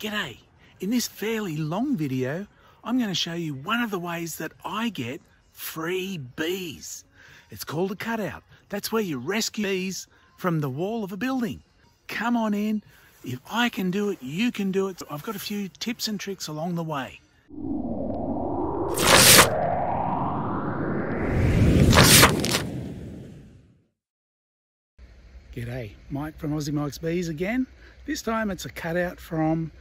G'day. In this fairly long video, I'm going to show you one of the ways that I get free bees. It's called a cutout. That's where you rescue bees from the wall of a building. Come on in. If I can do it, you can do it. I've got a few tips and tricks along the way. G'day, Mike from Aussie Mike's Bees again. This time it's a cutout from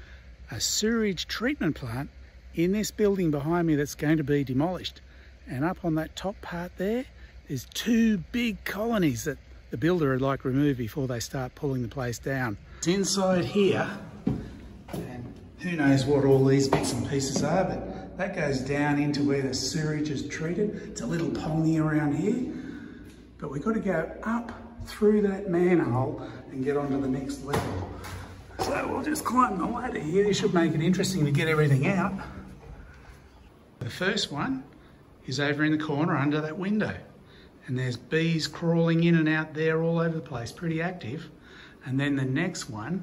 a sewage treatment plant in this building behind me that's going to be demolished. And up on that top part there, there's two big colonies that the builder would like remove before they start pulling the place down. It's inside here, and who knows what all these bits and pieces are, but that goes down into where the sewage is treated. It's a little pony around here, but we've got to go up through that manhole and get onto the next level. So we'll just climb the ladder here. This should make it interesting to get everything out. The first one is over in the corner under that window. And there's bees crawling in and out there all over the place, pretty active. And then the next one,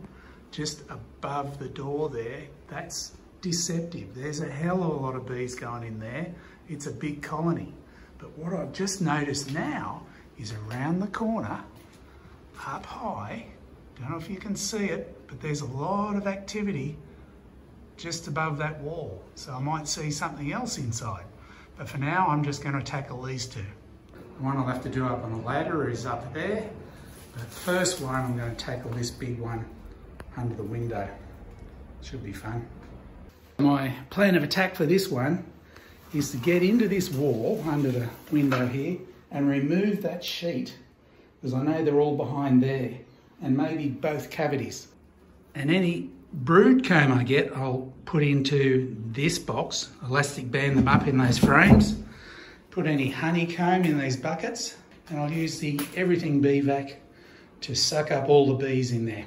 just above the door there, that's deceptive. There's a hell of a lot of bees going in there. It's a big colony. But what I've just noticed now is around the corner, up high, don't know if you can see it, but there's a lot of activity just above that wall. So I might see something else inside. But for now, I'm just going to tackle these two. The one I'll have to do up on the ladder is up there. But first one, I'm going to tackle this big one under the window. Should be fun. My plan of attack for this one is to get into this wall under the window here and remove that sheet because I know they're all behind there and maybe both cavities. And any brood comb I get, I'll put into this box, elastic band them up in those frames, put any honeycomb in these buckets, and I'll use the Everything Bee Vac to suck up all the bees in there.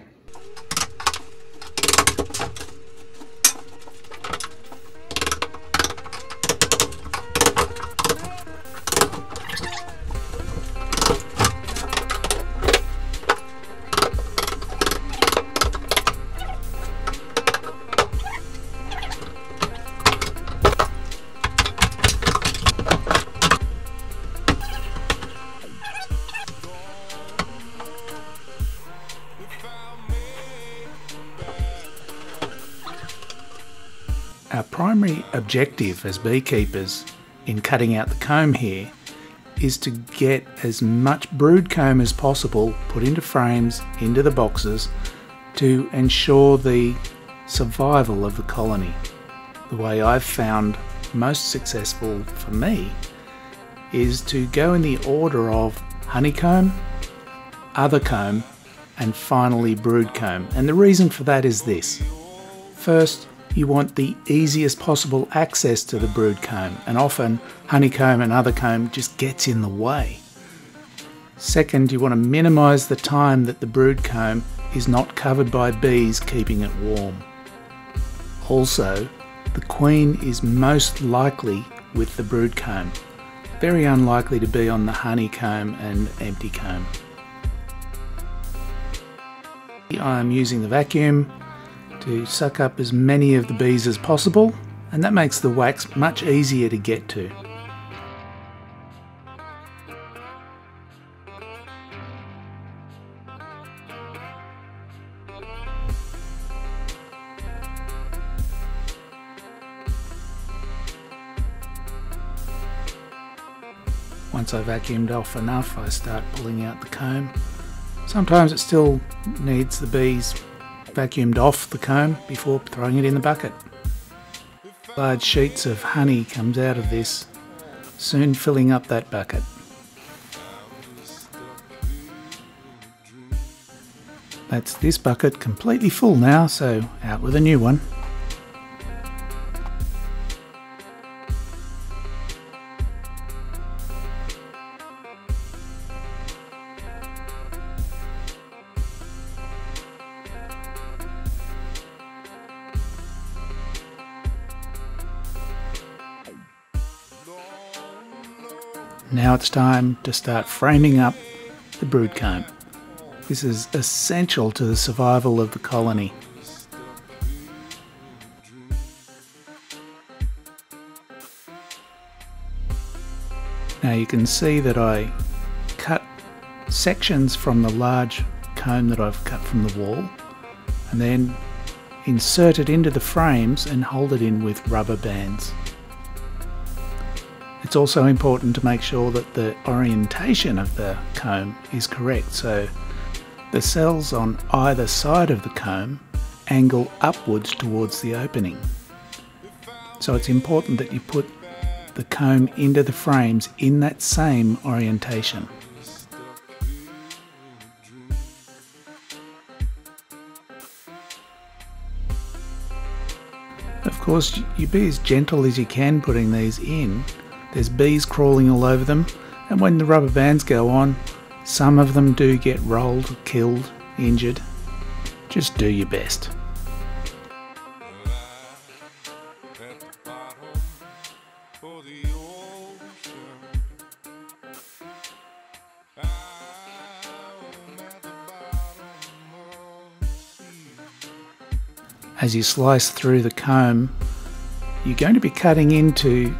Primary objective as beekeepers in cutting out the comb here is to get as much brood comb as possible put into frames, into the boxes, to ensure the survival of the colony. The way I've found most successful for me is to go in the order of honeycomb, other comb, and finally brood comb. And the reason for that is this. First, you want the easiest possible access to the brood comb, and often honeycomb and other comb just gets in the way. Second, you want to minimise the time that the brood comb is not covered by bees keeping it warm. Also, the queen is most likely with the brood comb, very unlikely to be on the honeycomb and empty comb. I'm using the vacuum to suck up as many of the bees as possible and that makes the wax much easier to get to. Once I've vacuumed off enough I start pulling out the comb. Sometimes it still needs the bees vacuumed off the comb before throwing it in the bucket. Large sheets of honey comes out of this, soon filling up that bucket. That's this bucket completely full now, so out with a new one. It's time to start framing up the brood comb. This is essential to the survival of the colony. Now you can see that I cut sections from the large comb that I've cut from the wall and then insert it into the frames and hold it in with rubber bands. It's also important to make sure that the orientation of the comb is correct so the cells on either side of the comb angle upwards towards the opening. So it's important that you put the comb into the frames in that same orientation. Of course, you be as gentle as you can putting these in. There's bees crawling all over them, and when the rubber bands go on, some of them do get rolled, killed, injured. Just do your best. As you slice through the comb, you're going to be cutting into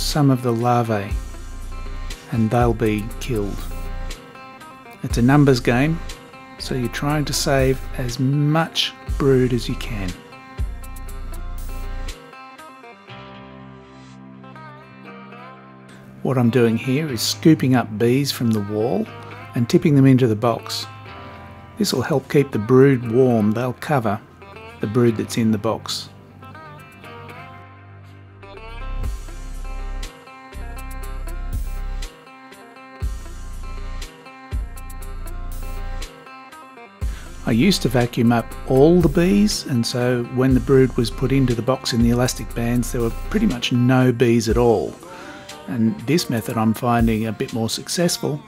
some of the larvae and they'll be killed. It's a numbers game, so you're trying to save as much brood as you can. What I'm doing here is scooping up bees from the wall and tipping them into the box. This will help keep the brood warm, they'll cover the brood that's in the box. I used to vacuum up all the bees and so when the brood was put into the box in the elastic bands there were pretty much no bees at all. And this method I'm finding a bit more successful.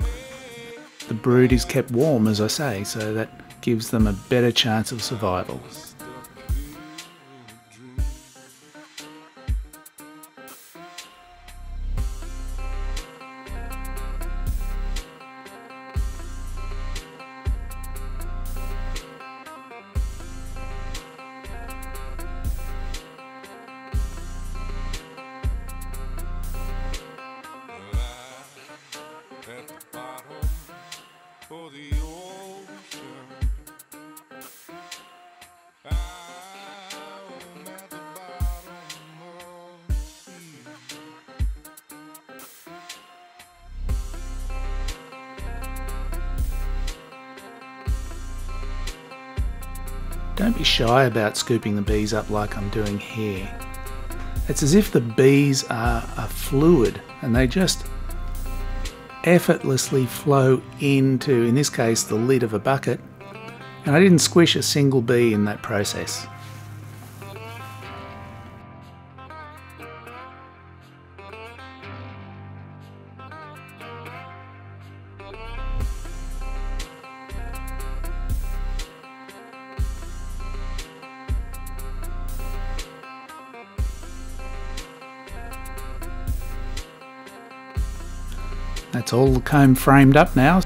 The brood is kept warm as I say so that gives them a better chance of survival. Don't be shy about scooping the bees up like I'm doing here. It's as if the bees are a fluid and they just effortlessly flow into, in this case, the lid of a bucket. And I didn't squish a single bee in that process. That's all the comb framed up now.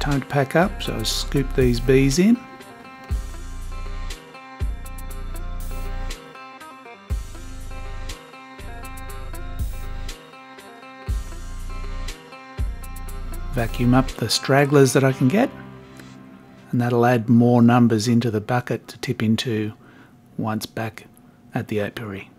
Time to pack up, so I scoop these bees in. Vacuum up the stragglers that I can get and that'll add more numbers into the bucket to tip into once back at the apiary.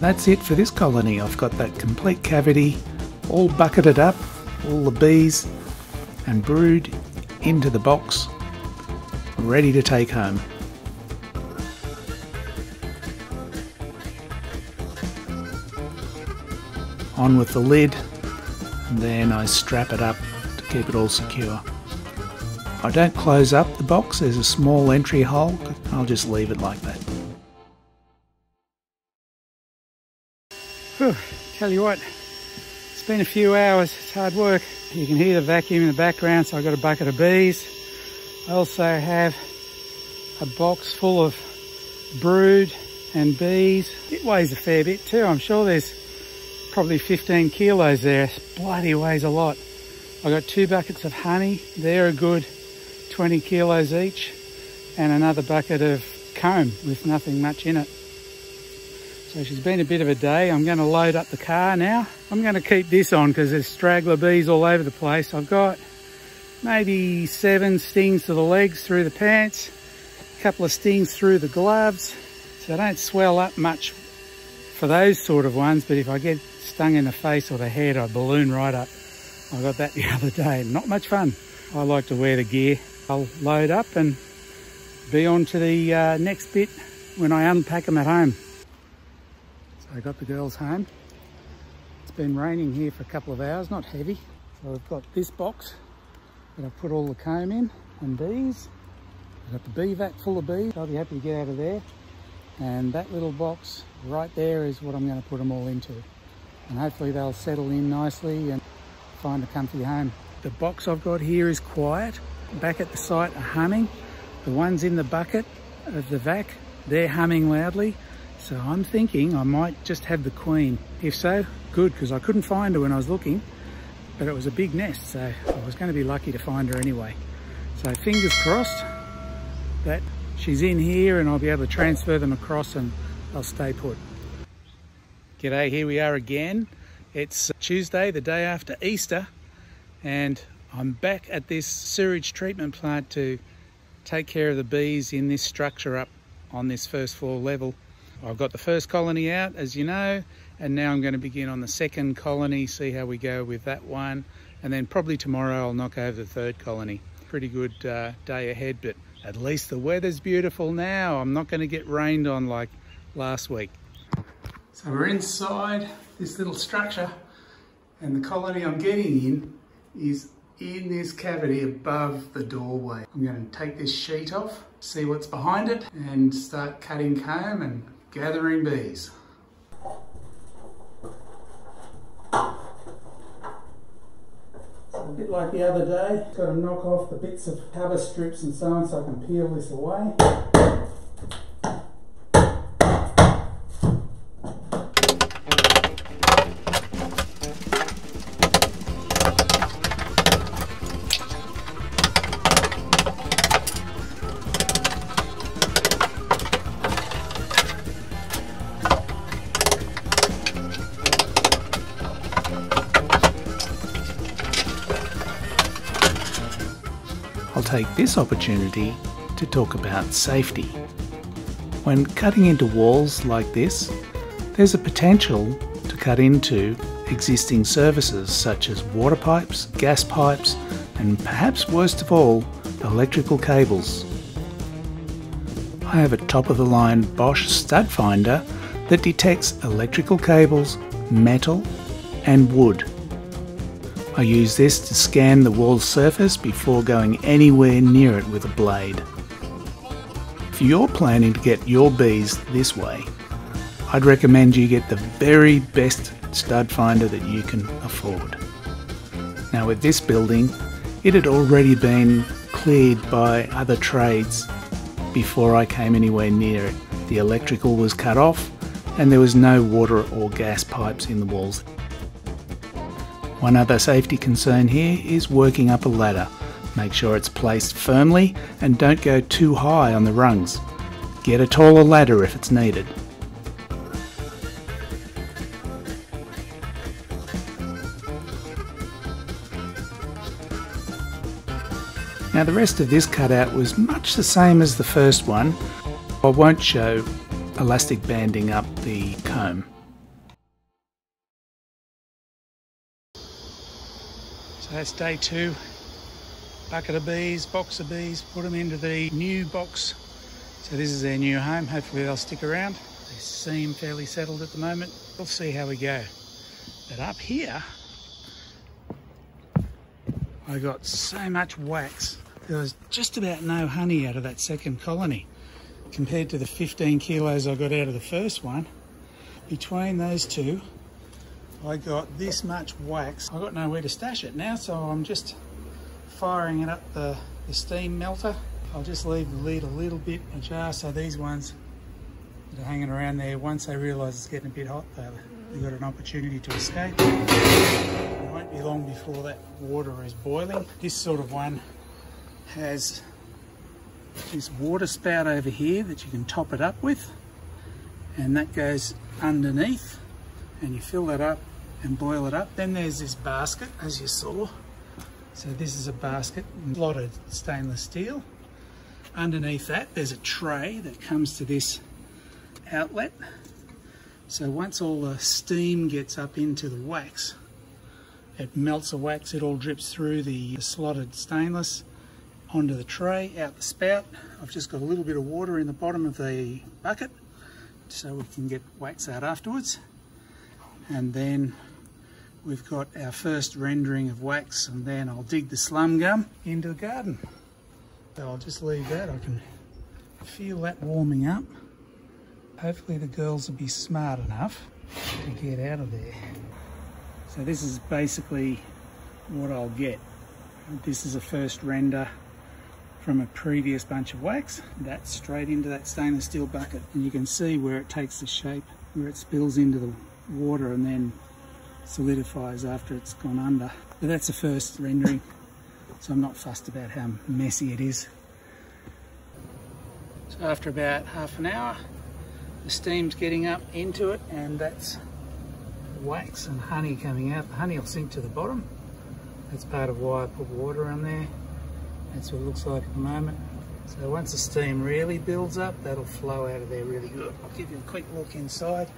That's it for this colony. I've got that complete cavity all bucketed up, all the bees and brood into the box, ready to take home. On with the lid, and then I strap it up to keep it all secure. I don't close up the box, there's a small entry hole, I'll just leave it like that. Whew, tell you what, it's been a few hours, it's hard work. You can hear the vacuum in the background, so I've got a bucket of bees. I also have a box full of brood and bees. It weighs a fair bit too. I'm sure there's probably 15 kilos there. It bloody weighs a lot. I've got two buckets of honey. They're a good 20 kilos each. And another bucket of comb with nothing much in it. So she's been a bit of a day. I'm going to load up the car now. I'm going to keep this on because there's straggler bees all over the place. I've got maybe seven stings to the legs through the pants, a couple of stings through the gloves. So they don't swell up much for those sort of ones, but if I get stung in the face or the head, I balloon right up. I got that the other day. Not much fun. I like to wear the gear. I'll load up and be on to the uh, next bit when I unpack them at home. I got the girls home. It's been raining here for a couple of hours, not heavy. So I've got this box that I've put all the comb in and bees. I've got the bee vac full of bees. I'll be happy to get out of there. And that little box right there is what I'm going to put them all into. And hopefully they'll settle in nicely and find a comfy home. The box I've got here is quiet. Back at the site are humming. The ones in the bucket of the vac, they're humming loudly. So I'm thinking I might just have the queen. If so, good, because I couldn't find her when I was looking, but it was a big nest, so I was going to be lucky to find her anyway. So fingers crossed that she's in here and I'll be able to transfer them across and they'll stay put. G'day, here we are again. It's Tuesday, the day after Easter, and I'm back at this sewage treatment plant to take care of the bees in this structure up on this first floor level. I've got the first colony out, as you know, and now I'm going to begin on the second colony, see how we go with that one. And then probably tomorrow I'll knock over the third colony. Pretty good uh, day ahead, but at least the weather's beautiful now. I'm not going to get rained on like last week. So we're inside this little structure and the colony I'm getting in is in this cavity above the doorway. I'm going to take this sheet off, see what's behind it and start cutting comb and gathering bees. A bit like the other day, got to knock off the bits of cover strips and so on so I can peel this away. Take this opportunity to talk about safety. When cutting into walls like this, there's a potential to cut into existing services such as water pipes, gas pipes, and perhaps worst of all, electrical cables. I have a top of the line Bosch stud finder that detects electrical cables, metal, and wood. I use this to scan the wall surface before going anywhere near it with a blade. If you're planning to get your bees this way, I'd recommend you get the very best stud finder that you can afford. Now with this building, it had already been cleared by other trades before I came anywhere near it. The electrical was cut off and there was no water or gas pipes in the walls. One other safety concern here is working up a ladder. Make sure it's placed firmly and don't go too high on the rungs. Get a taller ladder if it's needed. Now the rest of this cutout was much the same as the first one. I won't show elastic banding up the comb. That's day two. Bucket of bees, box of bees, put them into the new box. So this is their new home. Hopefully they'll stick around. They seem fairly settled at the moment. We'll see how we go. But up here, I got so much wax. There was just about no honey out of that second colony compared to the 15 kilos I got out of the first one. Between those two, I got this much wax. I got nowhere to stash it now, so I'm just firing it up the, the steam melter. I'll just leave the lid a little bit ajar so these ones that are hanging around there, once they realise it's getting a bit hot, they've got an opportunity to escape. It won't be long before that water is boiling. This sort of one has this water spout over here that you can top it up with and that goes underneath and you fill that up and boil it up. Then there's this basket, as you saw. So this is a basket, slotted stainless steel. Underneath that, there's a tray that comes to this outlet. So once all the steam gets up into the wax, it melts the wax, it all drips through the slotted stainless onto the tray, out the spout. I've just got a little bit of water in the bottom of the bucket so we can get wax out afterwards. And then we've got our first rendering of wax and then I'll dig the slum gum into the garden. So I'll just leave that, I can feel that warming up. Hopefully the girls will be smart enough to get out of there. So this is basically what I'll get. This is a first render from a previous bunch of wax. That's straight into that stainless steel bucket and you can see where it takes the shape, where it spills into the water and then solidifies after it's gone under. But that's the first rendering, so I'm not fussed about how messy it is. So after about half an hour, the steam's getting up into it and that's wax and honey coming out. The honey will sink to the bottom. That's part of why I put water on there. That's what it looks like at the moment. So once the steam really builds up, that'll flow out of there really good. I'll give you a quick look inside.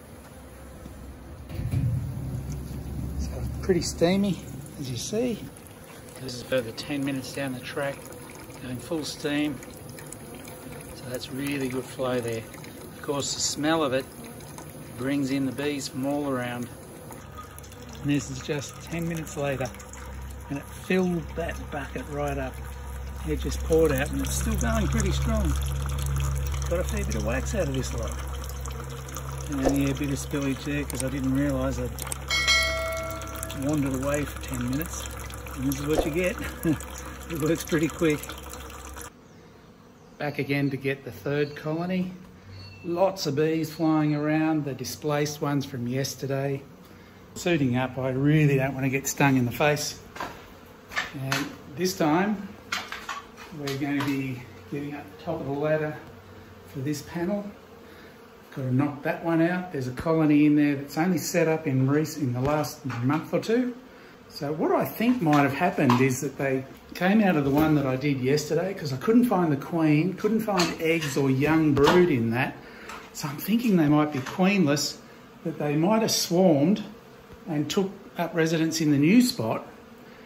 Pretty steamy, as you see. This is further 10 minutes down the track, going full steam. So that's really good flow there. Of course, the smell of it brings in the bees from all around. And this is just 10 minutes later, and it filled that bucket right up it just poured out and it's still going pretty strong. Got a fair bit of wax out of this lot. And then, yeah, a bit of spillage there because I didn't realise I'd wandered away for 10 minutes. And this is what you get. it works pretty quick. Back again to get the third colony. Lots of bees flying around, the displaced ones from yesterday. Suiting up, I really don't want to get stung in the face. And this time, we're going to be getting up the top of the ladder for this panel. Got to knock that one out. There's a colony in there that's only set up in, in the last month or two. So what I think might have happened is that they came out of the one that I did yesterday because I couldn't find the queen, couldn't find eggs or young brood in that. So I'm thinking they might be queenless, that they might have swarmed and took up residence in the new spot.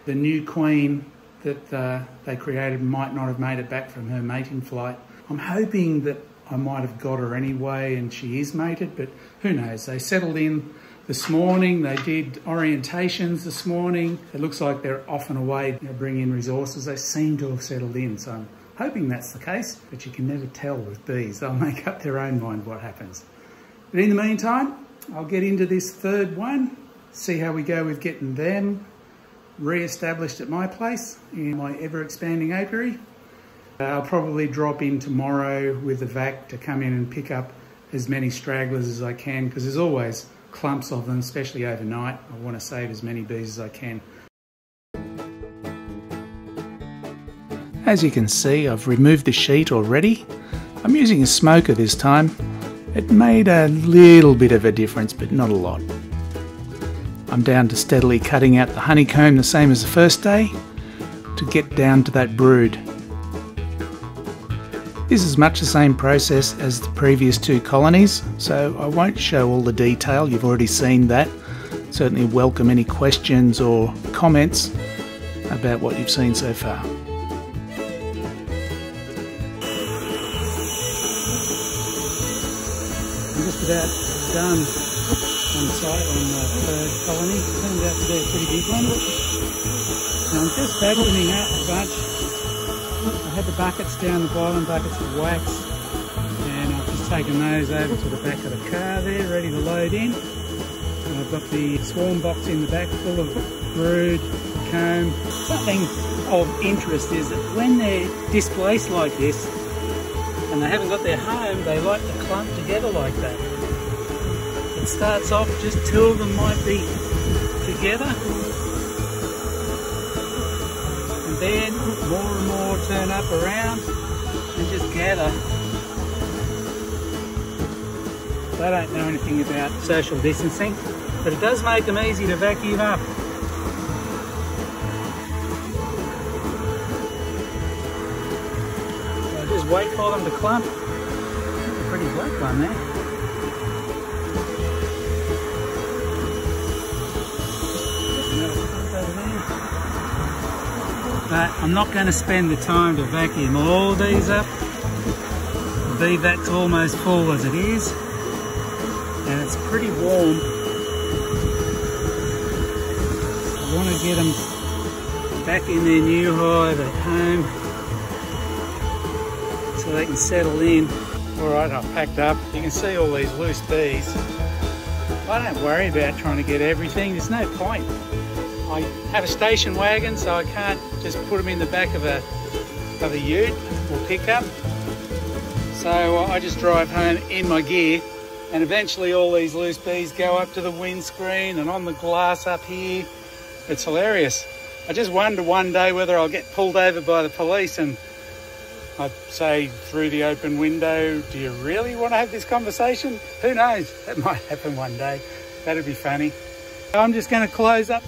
The new queen that uh, they created might not have made it back from her mating flight. I'm hoping that I might have got her anyway and she is mated, but who knows? They settled in this morning. They did orientations this morning. It looks like they're off and away you know, bringing in resources. They seem to have settled in, so I'm hoping that's the case, but you can never tell with bees. They'll make up their own mind what happens. But in the meantime, I'll get into this third one, see how we go with getting them re-established at my place in my ever-expanding apiary. I'll probably drop in tomorrow with the vac to come in and pick up as many stragglers as I can because there's always clumps of them, especially overnight. I want to save as many bees as I can. As you can see, I've removed the sheet already. I'm using a smoker this time. It made a little bit of a difference, but not a lot. I'm down to steadily cutting out the honeycomb the same as the first day to get down to that brood. This is much the same process as the previous two colonies, so I won't show all the detail, you've already seen that. Certainly welcome any questions or comments about what you've seen so far. I'm just about done on site on the third colony. Turned out to be a pretty big one. Now I'm just vacuuming out a bunch. Had the buckets down, the boiling buckets of wax, and I've just taken those over to the back of the car there, ready to load in. I've got the swarm box in the back full of brood, comb. Something of interest is that when they're displaced like this and they haven't got their home, they like to clump together like that. It starts off just two of them might be together and then more and more turn up around and just gather. They don't know anything about social distancing, but it does make them easy to vacuum up. So just wait for them to clump. A pretty black one there. But I'm not going to spend the time to vacuum all these up. The bee vac's almost full as it is. And it's pretty warm. I want to get them back in their new hive at home so they can settle in. Alright, I've packed up. You can see all these loose bees. I don't worry about trying to get everything. There's no point. I have a station wagon, so I can't just put them in the back of a of a ute or pickup. So uh, I just drive home in my gear, and eventually all these loose bees go up to the windscreen and on the glass up here. It's hilarious. I just wonder one day whether I'll get pulled over by the police and I say through the open window, do you really want to have this conversation? Who knows? That might happen one day. That'd be funny. I'm just going to close up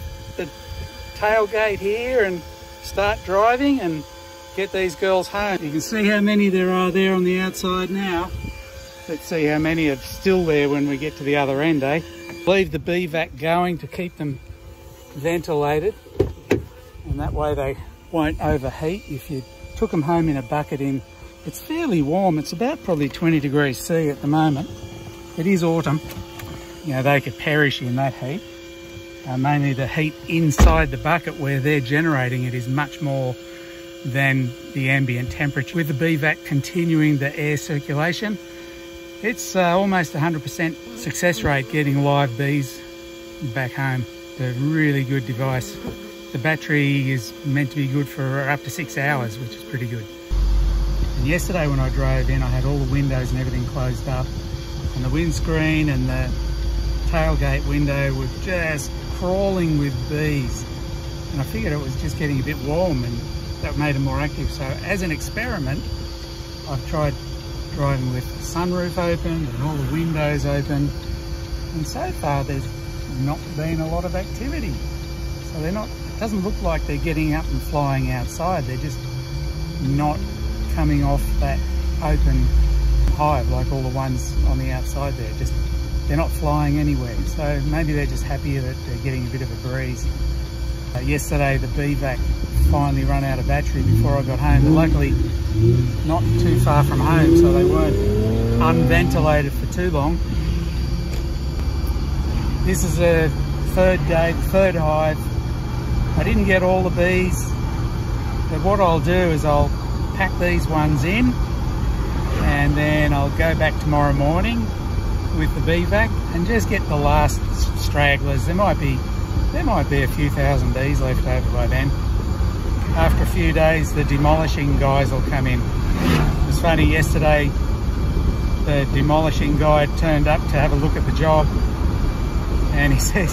tailgate here and start driving and get these girls home. You can see how many there are there on the outside now. Let's see how many are still there when we get to the other end, eh? Leave the bee vac going to keep them ventilated and that way they won't overheat. If you took them home in a bucket in, it's fairly warm. It's about probably 20 degrees C at the moment. It is autumn. You know, they could perish in that heat uh, mainly the heat inside the bucket where they're generating it is much more than the ambient temperature. With the bee vac continuing the air circulation, it's uh, almost 100% success rate getting live bees back home. It's a really good device. The battery is meant to be good for up to six hours, which is pretty good. And yesterday when I drove in, I had all the windows and everything closed up and the windscreen and the tailgate window was just crawling with bees. And I figured it was just getting a bit warm and that made them more active. So as an experiment, I've tried driving with the sunroof open and all the windows open. And so far there's not been a lot of activity. So they're not, it doesn't look like they're getting up and flying outside. They're just not coming off that open hive like all the ones on the outside there. Just they're not flying anywhere. So maybe they're just happier that they're getting a bit of a breeze. Uh, yesterday the bee vac finally run out of battery before I got home. But luckily not too far from home so they weren't unventilated for too long. This is the third day, third hive. I didn't get all the bees but what I'll do is I'll pack these ones in and then I'll go back tomorrow morning with the bee vac and just get the last stragglers. There might be there might be a few thousand bees left over by then. After a few days, the demolishing guys will come in. It's funny, yesterday the demolishing guy turned up to have a look at the job and he says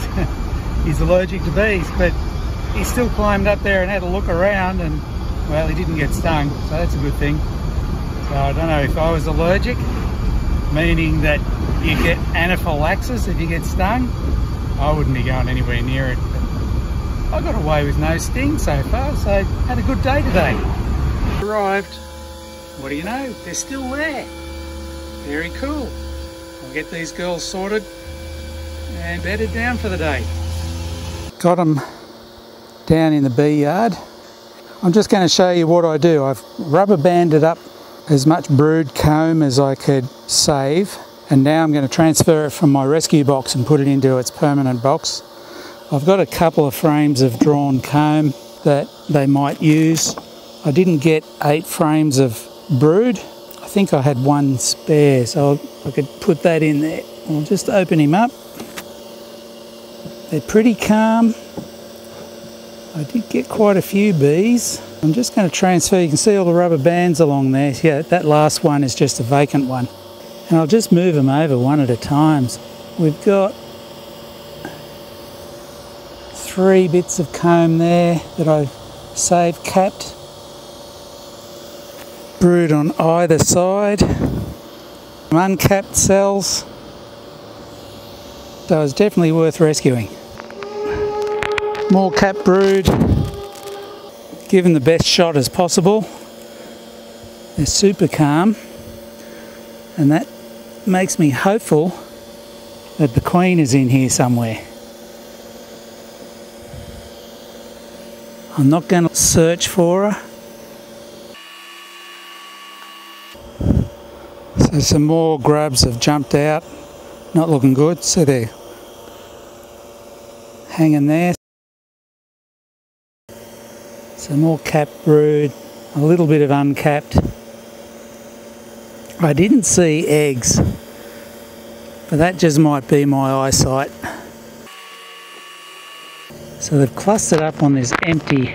he's allergic to bees, but he still climbed up there and had a look around and well, he didn't get stung, so that's a good thing. So I don't know if I was allergic, meaning that you get anaphylaxis if you get stung. I wouldn't be going anywhere near it. I got away with no sting so far, so had a good day today. Arrived. What do you know? They're still there. Very cool. I'll get these girls sorted and bedded down for the day. Got them down in the bee yard. I'm just going to show you what I do. I've rubber banded up as much brood comb as I could save and now I'm going to transfer it from my rescue box and put it into its permanent box. I've got a couple of frames of drawn comb that they might use. I didn't get eight frames of brood. I think I had one spare so I could put that in there. I'll just open him up. They're pretty calm. I did get quite a few bees. I'm just going to transfer, you can see all the rubber bands along there. Yeah, that last one is just a vacant one. And I'll just move them over one at a time. We've got three bits of comb there that I've saved capped. Brood on either side. Uncapped cells. So it's definitely worth rescuing. More cap brood. Given the best shot as possible. They're super calm. And that makes me hopeful that the queen is in here somewhere. I'm not going to search for her. So some more grubs have jumped out. Not looking good. So they're hanging there. Some more capped brood. A little bit of uncapped. I didn't see eggs. But that just might be my eyesight. So they've clustered up on this empty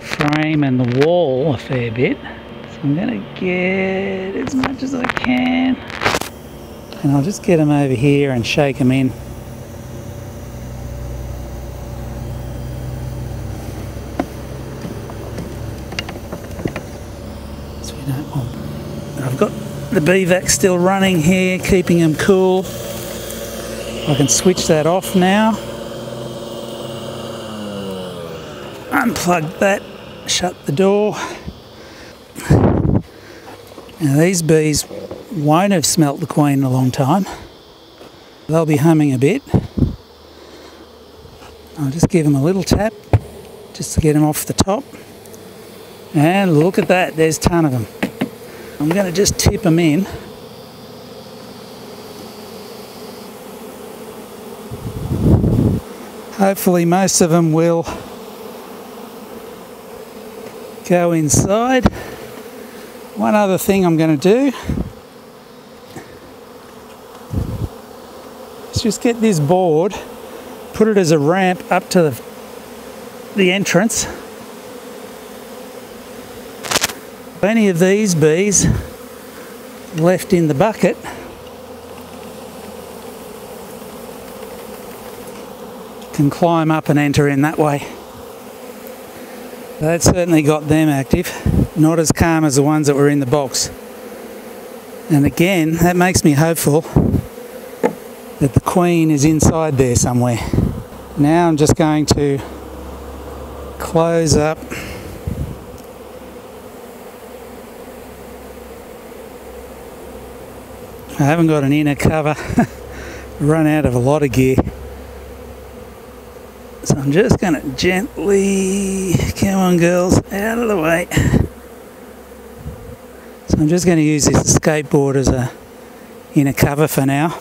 frame and the wall a fair bit. So I'm going to get as much as I can. And I'll just get them over here and shake them in. So we don't want... I've got the bee vac still running here, keeping them cool. I can switch that off now. unplug that, shut the door. Now these bees won't have smelt the queen in a long time. They'll be humming a bit. I'll just give them a little tap just to get them off the top. And look at that, there's a ton of them. I'm going to just tip them in. Hopefully most of them will go inside. One other thing I'm going to do is just get this board, put it as a ramp up to the, the entrance. Any of these bees left in the bucket can climb up and enter in that way. That certainly got them active, not as calm as the ones that were in the box. And again, that makes me hopeful that the queen is inside there somewhere. Now I'm just going to close up I haven't got an inner cover, run out of a lot of gear. So I'm just going to gently, come on girls, out of the way. So I'm just going to use this skateboard as a inner cover for now.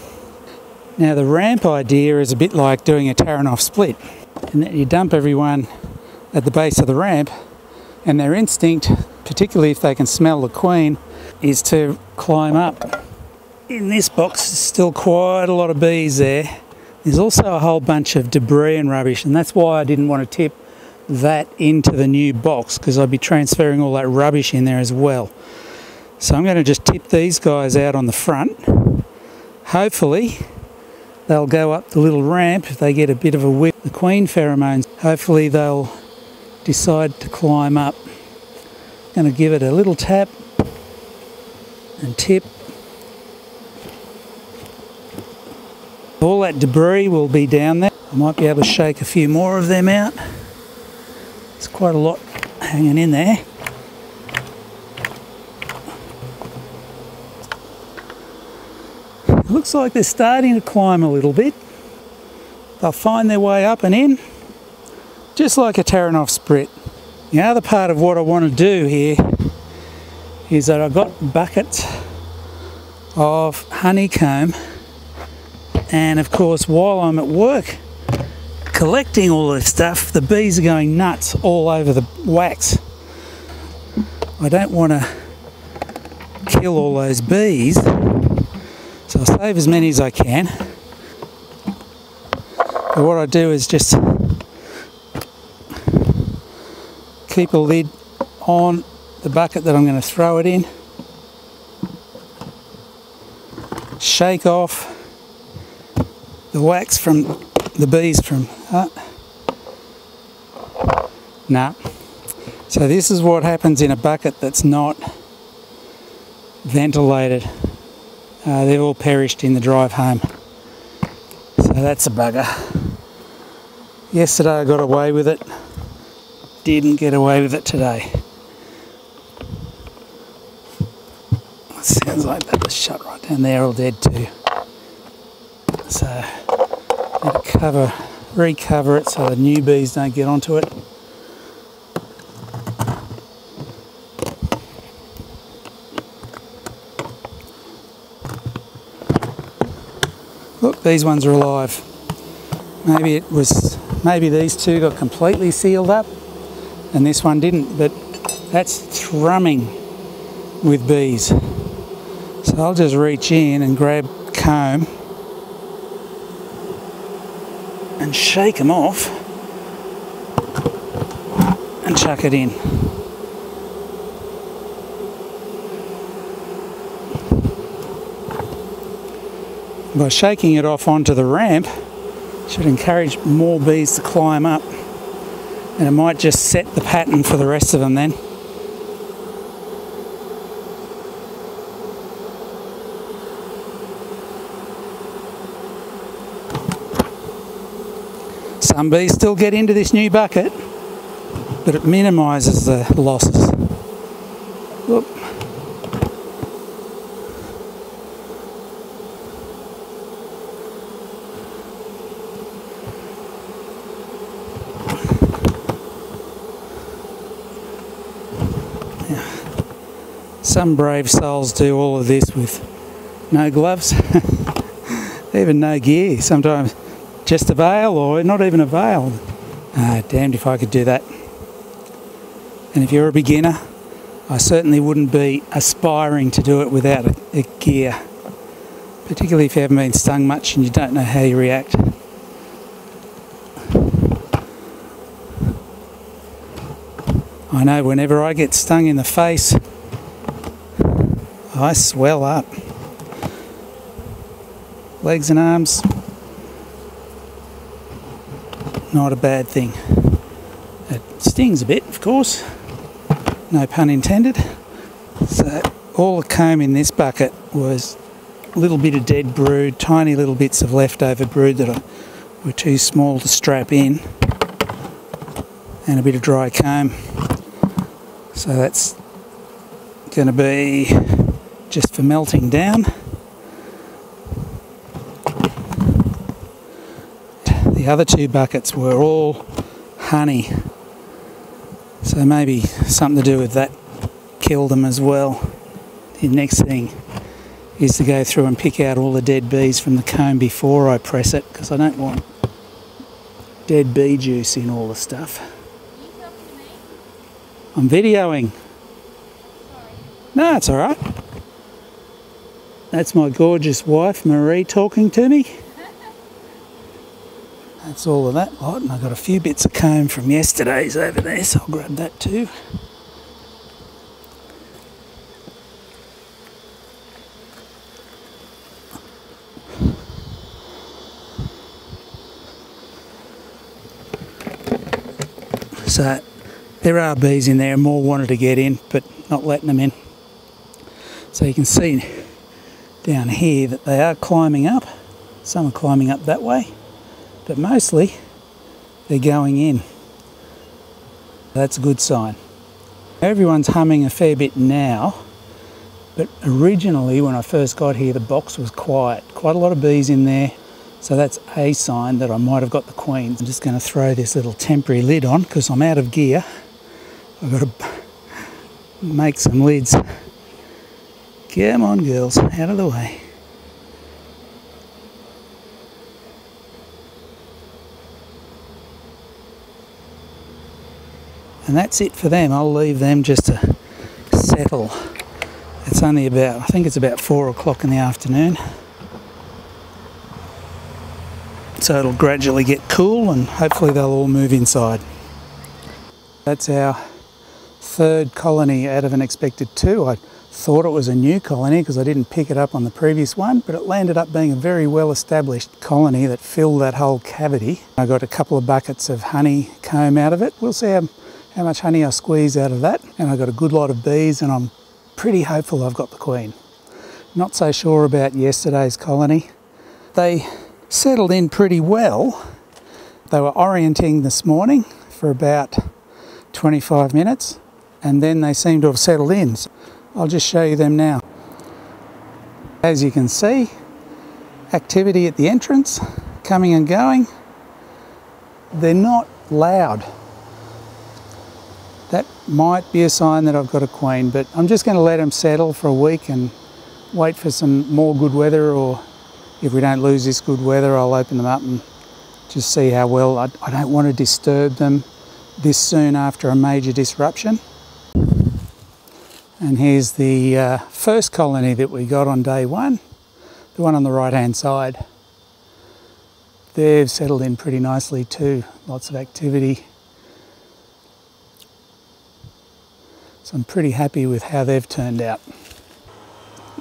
Now the ramp idea is a bit like doing a Taranov split. And that you dump everyone at the base of the ramp and their instinct, particularly if they can smell the queen, is to climb up. In this box, there's still quite a lot of bees there. There's also a whole bunch of debris and rubbish, and that's why I didn't want to tip that into the new box because I'd be transferring all that rubbish in there as well. So I'm going to just tip these guys out on the front. Hopefully, they'll go up the little ramp if they get a bit of a whip. The queen pheromones, hopefully, they'll decide to climb up. I'm Going to give it a little tap and tip All that debris will be down there. I might be able to shake a few more of them out. There's quite a lot hanging in there. It looks like they're starting to climb a little bit. They'll find their way up and in, just like a Taranov split. The other part of what I want to do here is that I've got buckets of honeycomb and of course, while I'm at work collecting all this stuff, the bees are going nuts all over the wax. I don't want to kill all those bees, so I'll save as many as I can. But what I do is just keep a lid on the bucket that I'm going to throw it in. Shake off the wax from the bees from that. Nah. So this is what happens in a bucket that's not ventilated. Uh, they've all perished in the drive home. So that's a bugger. Yesterday I got away with it. Didn't get away with it today. it sounds like that was shut right down there, all dead too. So, uh, cover, recover it so the new bees don't get onto it. Look, these ones are alive. Maybe it was, maybe these two got completely sealed up and this one didn't, but that's thrumming with bees. So I'll just reach in and grab comb and shake them off and chuck it in. by shaking it off onto the ramp should encourage more bees to climb up and it might just set the pattern for the rest of them then. Um, Some bees still get into this new bucket but it minimises the losses. Look, Some brave souls do all of this with no gloves, even no gear, sometimes just a veil or not even a veil. Ah, damned if I could do that. And if you're a beginner, I certainly wouldn't be aspiring to do it without a, a gear, particularly if you haven't been stung much and you don't know how you react. I know whenever I get stung in the face, I swell up. Legs and arms, not a bad thing. It stings a bit, of course, no pun intended. So all the comb in this bucket was a little bit of dead brood, tiny little bits of leftover brood that were too small to strap in, and a bit of dry comb. So that's going to be just for melting down. The other two buckets were all honey, so maybe something to do with that killed them as well. The next thing is to go through and pick out all the dead bees from the comb before I press it because I don't want dead bee juice in all the stuff. I'm videoing. No, it's alright. That's my gorgeous wife Marie talking to me. That's all of that lot, and I've got a few bits of comb from yesterday's over there, so I'll grab that too. So there are bees in there, more wanted to get in, but not letting them in. So you can see down here that they are climbing up. Some are climbing up that way, but mostly they're going in. That's a good sign. Everyone's humming a fair bit now, but originally when I first got here the box was quiet. Quite a lot of bees in there, so that's a sign that I might have got the queens. I'm just going to throw this little temporary lid on because I'm out of gear. I've got to make some lids. Come on, girls, out of the way. And that's it for them. I'll leave them just to settle. It's only about, I think it's about four o'clock in the afternoon. So it'll gradually get cool and hopefully they'll all move inside. That's our third colony out of an expected two. I thought it was a new colony because I didn't pick it up on the previous one, but it landed up being a very well established colony that filled that whole cavity. I got a couple of buckets of honeycomb out of it. We'll see how, how much honey I squeeze out of that. And I got a good lot of bees and I'm pretty hopeful I've got the queen. Not so sure about yesterday's colony. They settled in pretty well. They were orienting this morning for about 25 minutes and then they seem to have settled in. I'll just show you them now. As you can see, activity at the entrance, coming and going. They're not loud. That might be a sign that I've got a queen, but I'm just going to let them settle for a week and wait for some more good weather or if we don't lose this good weather, I'll open them up and just see how well. I, I don't want to disturb them this soon after a major disruption. And here's the uh, first colony that we got on day one, the one on the right hand side. They've settled in pretty nicely too, lots of activity. So I'm pretty happy with how they've turned out.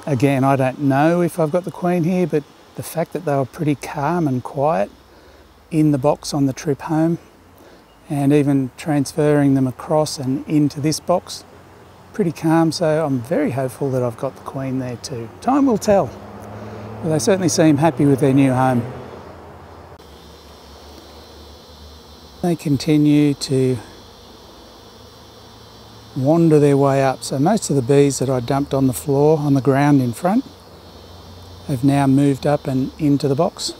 Again, I don't know if I've got the queen here, but the fact that they were pretty calm and quiet in the box on the trip home and even transferring them across and into this box pretty calm, so I'm very hopeful that I've got the Queen there too. Time will tell, but they certainly seem happy with their new home. They continue to wander their way up. So most of the bees that I dumped on the floor, on the ground in front, have now moved up and into the box.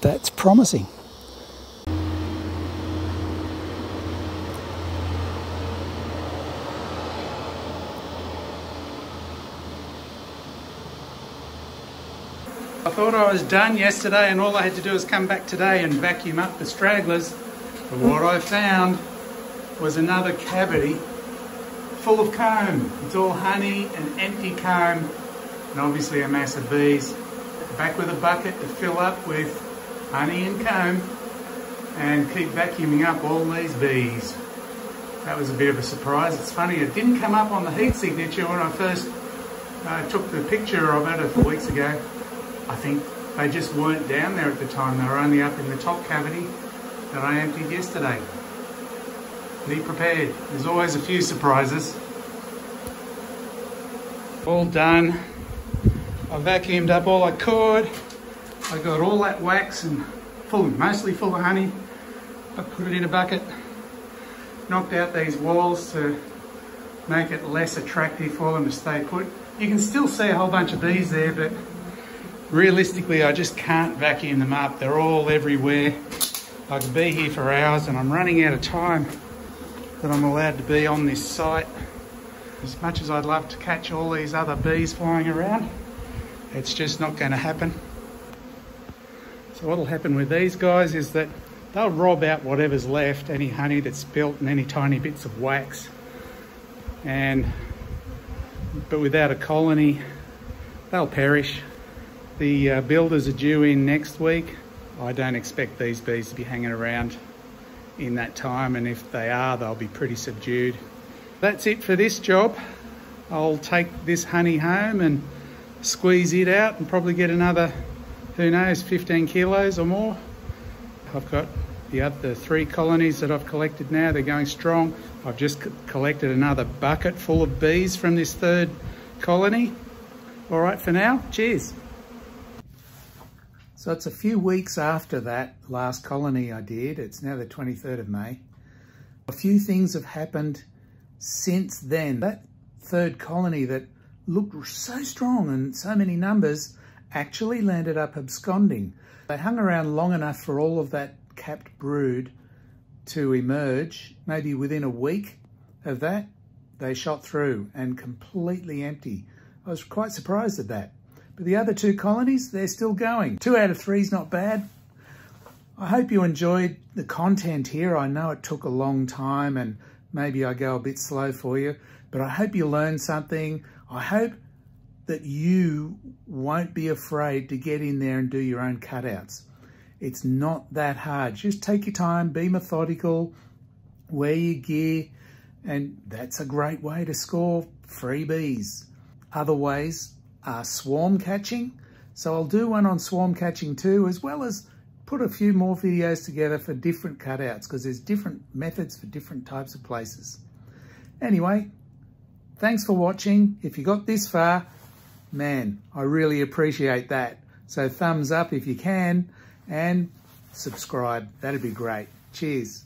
That's promising. I thought I was done yesterday and all I had to do was come back today and vacuum up the stragglers. But what I found was another cavity full of comb. It's all honey and empty comb and obviously a mass of bees. Back with a bucket to fill up with honey and comb and keep vacuuming up all these bees. That was a bit of a surprise. It's funny, it didn't come up on the heat signature when I first uh, took the picture of it a few weeks ago. I think they just weren't down there at the time. They were only up in the top cavity that I emptied yesterday. Be prepared. There's always a few surprises. All done. I vacuumed up all I could. I got all that wax and full, mostly full of honey. I put it in a bucket. Knocked out these walls to make it less attractive for them to stay put. You can still see a whole bunch of bees there, but realistically, I just can't vacuum them up. They're all everywhere. I could be here for hours and I'm running out of time that I'm allowed to be on this site. As much as I'd love to catch all these other bees flying around, it's just not going to happen. So what'll happen with these guys is that they'll rob out whatever's left, any honey that's spilt and any tiny bits of wax. And but without a colony, they'll perish the uh, builders are due in next week. I don't expect these bees to be hanging around in that time and if they are they'll be pretty subdued. That's it for this job. I'll take this honey home and squeeze it out and probably get another, who knows, 15 kilos or more. I've got the other three colonies that I've collected now, they're going strong. I've just collected another bucket full of bees from this third colony. All right for now, cheers. So it's a few weeks after that last colony I did. It's now the 23rd of May. A few things have happened since then. That third colony that looked so strong and so many numbers actually landed up absconding. They hung around long enough for all of that capped brood to emerge. Maybe within a week of that, they shot through and completely empty. I was quite surprised at that. But the other two colonies, they're still going. Two out of three is not bad. I hope you enjoyed the content here. I know it took a long time and maybe I go a bit slow for you, but I hope you learned something. I hope that you won't be afraid to get in there and do your own cutouts. It's not that hard. Just take your time, be methodical, wear your gear, and that's a great way to score freebies. Other ways are swarm catching. So I'll do one on swarm catching too, as well as put a few more videos together for different cutouts because there's different methods for different types of places. Anyway, thanks for watching. If you got this far, man, I really appreciate that. So thumbs up if you can and subscribe. That'd be great. Cheers.